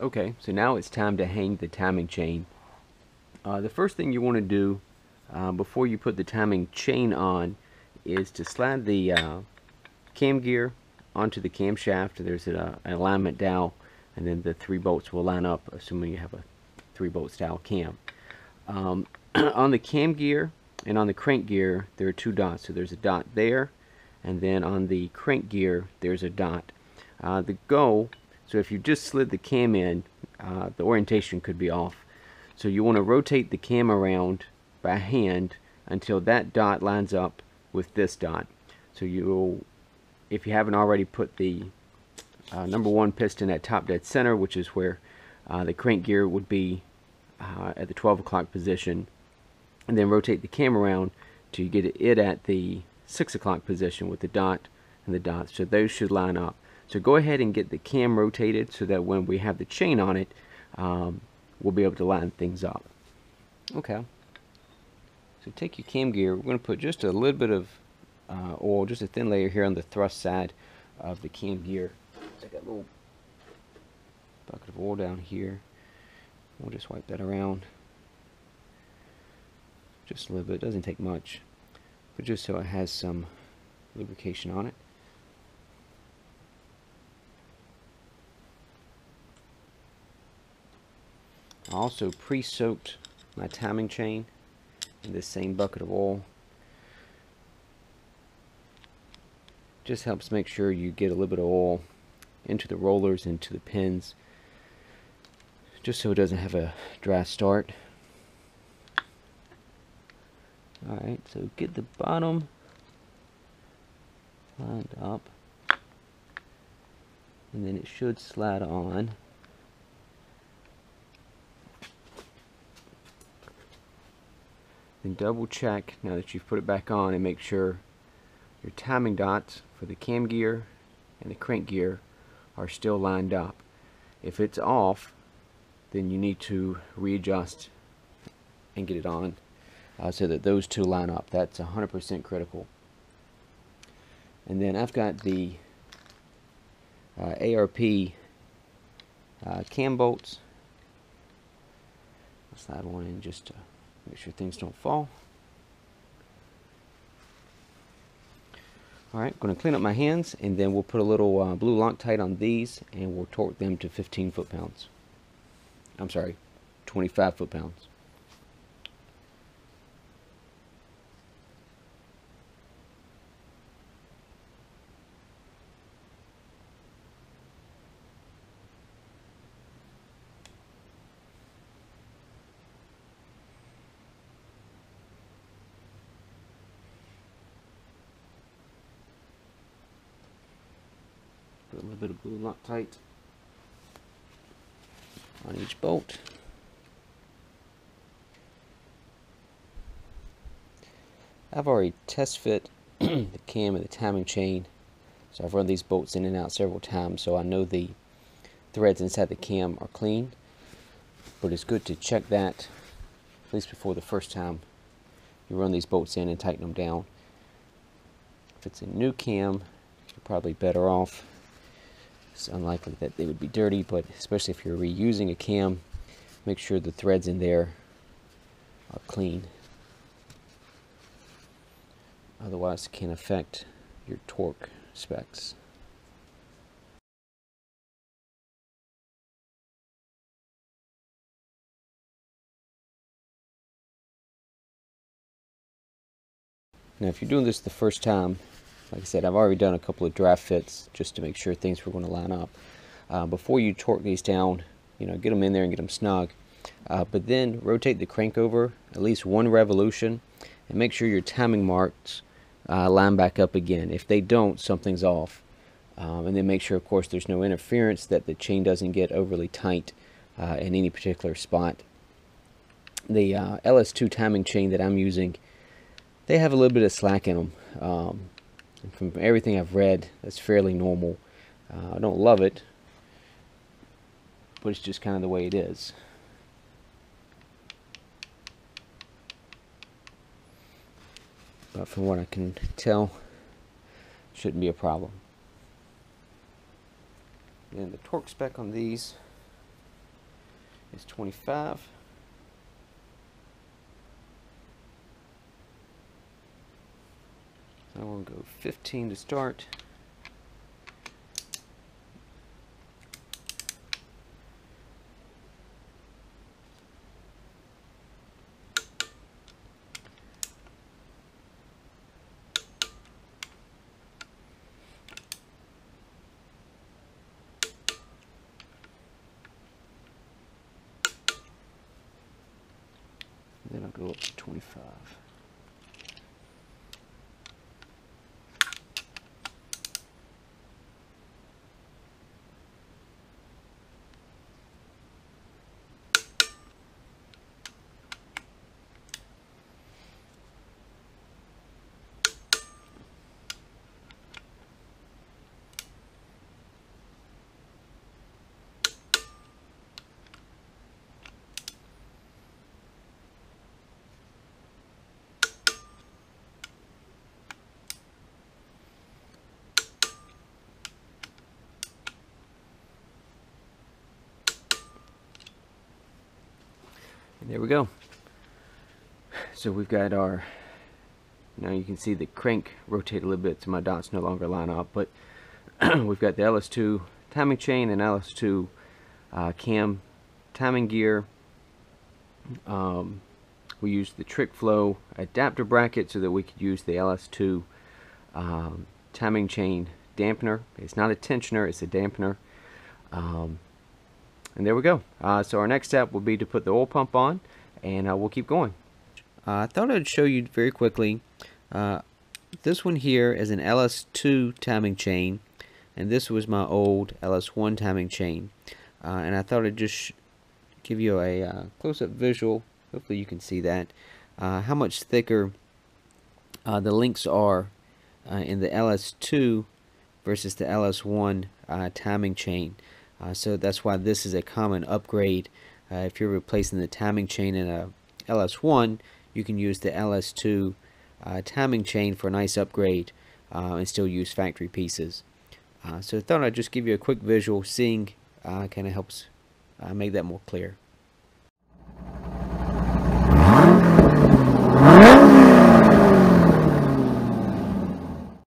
Okay, so now it's time to hang the timing chain. Uh, the first thing you want to do uh, before you put the timing chain on is to slide the uh, cam gear onto the camshaft. There's a, an alignment dowel and then the three bolts will line up assuming you have a three bolt style cam. Um, on the cam gear and on the crank gear there are two dots. So there's a dot there and then on the crank gear there's a dot. Uh, the goal, so if you just slid the cam in, uh, the orientation could be off. So you want to rotate the cam around by hand until that dot lines up with this dot. So you'll, if you haven't already put the uh, number one piston at top dead center, which is where uh, the crank gear would be uh, at the 12 o'clock position, and then rotate the cam around to get it at the 6 o'clock position with the dot and the dot. So those should line up. So go ahead and get the cam rotated so that when we have the chain on it, um, we'll be able to line things up. Okay. So take your cam gear, we're going to put just a little bit of uh, oil, just a thin layer here on the thrust side of the cam gear. I got a little bucket of oil down here. We'll just wipe that around. Just a little bit, it doesn't take much. But just so it has some lubrication on it. I also pre-soaked my timing chain in this same bucket of oil. Just helps make sure you get a little bit of oil into the rollers, into the pins, just so it doesn't have a dry start. Alright, so get the bottom lined up, and then it should slide on. Then double check now that you've put it back on and make sure your timing dots for the cam gear and the crank gear are still lined up. If it's off, then you need to readjust and get it on uh, so that those two line up. That's 100% critical. And then I've got the uh, ARP uh, cam bolts. I'll slide one in just to Make sure things don't fall. Alright, I'm going to clean up my hands and then we'll put a little uh, blue Loctite on these and we'll torque them to 15 foot-pounds. I'm sorry, 25 foot-pounds. Put a little bit of blue Loctite on each bolt. I've already test fit the cam and the timing chain. So I've run these bolts in and out several times so I know the threads inside the cam are clean. But it's good to check that at least before the first time you run these bolts in and tighten them down. If it's a new cam you're probably better off it's unlikely that they would be dirty, but especially if you're reusing a cam, make sure the threads in there are clean. Otherwise, it can affect your torque specs. Now, if you're doing this the first time, like I said, I've already done a couple of draft fits just to make sure things were going to line up. Uh, before you torque these down, you know, get them in there and get them snug. Uh, but then rotate the crank over at least one revolution and make sure your timing marks uh, line back up again. If they don't, something's off. Um, and then make sure, of course, there's no interference, that the chain doesn't get overly tight uh, in any particular spot. The uh, LS2 timing chain that I'm using, they have a little bit of slack in them. Um, and from everything I've read, that's fairly normal. Uh, I don't love it, but it's just kind of the way it is. But from what I can tell, shouldn't be a problem. Then the torque spec on these, is 25. We'll go 15 to start. Then I'll go up to 25. There we go. So we've got our, now you can see the crank rotate a little bit so my dots no longer line up, but we've got the LS2 timing chain and LS2 uh, cam timing gear. Um, we used the Trick Flow adapter bracket so that we could use the LS2 um, timing chain dampener. It's not a tensioner, it's a dampener. Um, and there we go. Uh, so our next step will be to put the oil pump on and uh, we'll keep going. Uh, I thought I'd show you very quickly. Uh, this one here is an LS2 timing chain and this was my old LS1 timing chain. Uh, and I thought I'd just give you a uh, close-up visual. Hopefully you can see that. how much thicker the links are in the LS2 versus the LS1 timing chain. Uh, so that's why this is a common upgrade. Uh, if you're replacing the timing chain in a LS1, you can use the LS2 uh, timing chain for a nice upgrade uh, and still use factory pieces. Uh, so I thought I'd just give you a quick visual. Seeing uh, kind of helps make that more clear.